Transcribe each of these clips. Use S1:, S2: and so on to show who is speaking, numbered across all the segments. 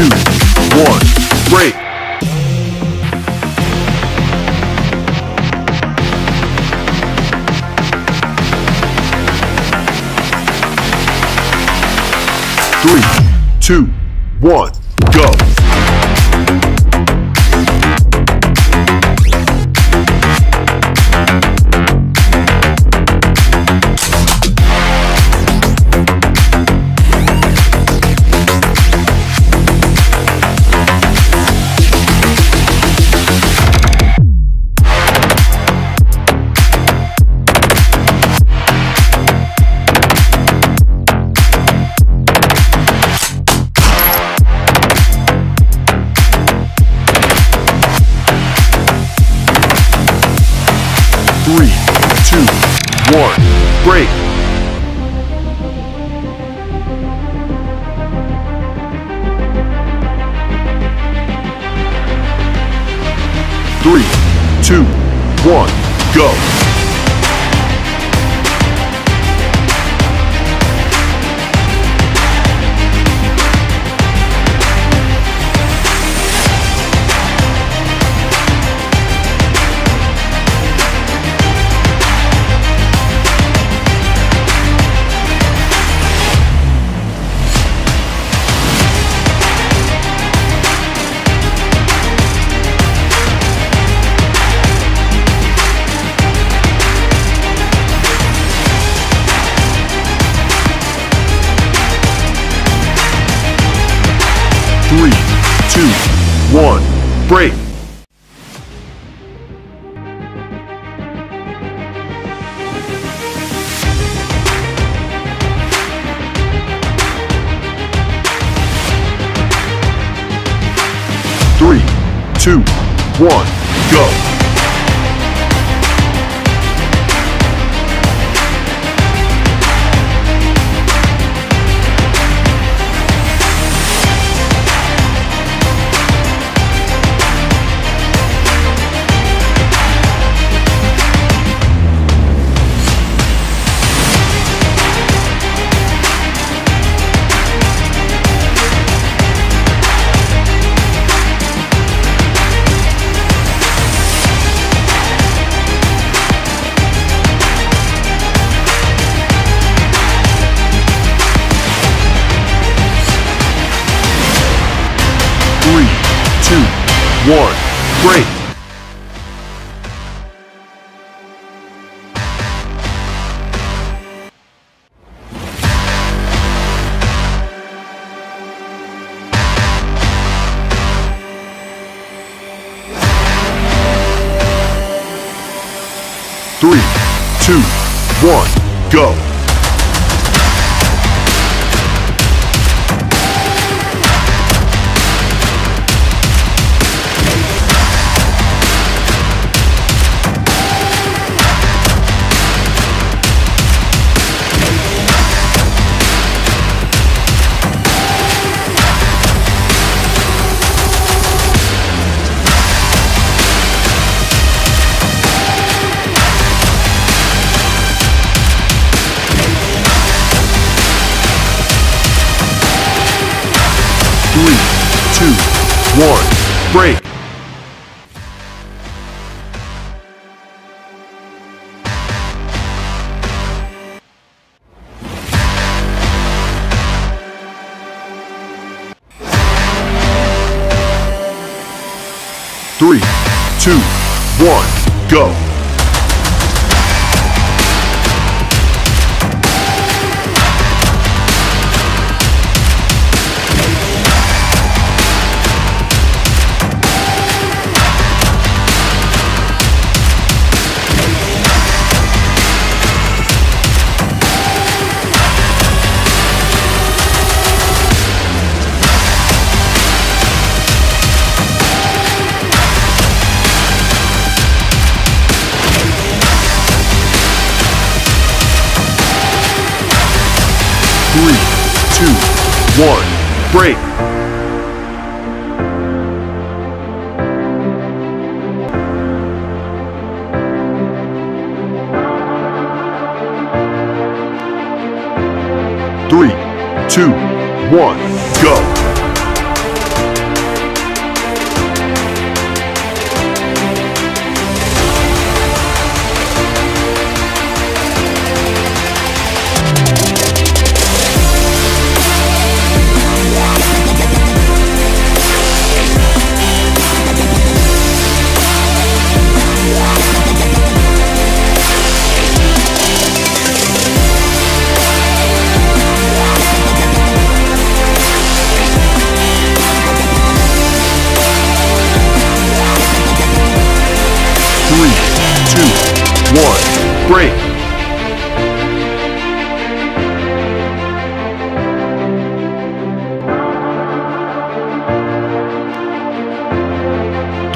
S1: Two, one, break. Three, two, one, go. One, break. Three, two, one, go. Two, one, break. Three, two, one, go. One, break. Three, two, one, go. One, break. Three, two, one, go. One, break. Three, two, one, go.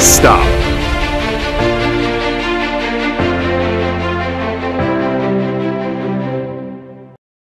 S1: Stop.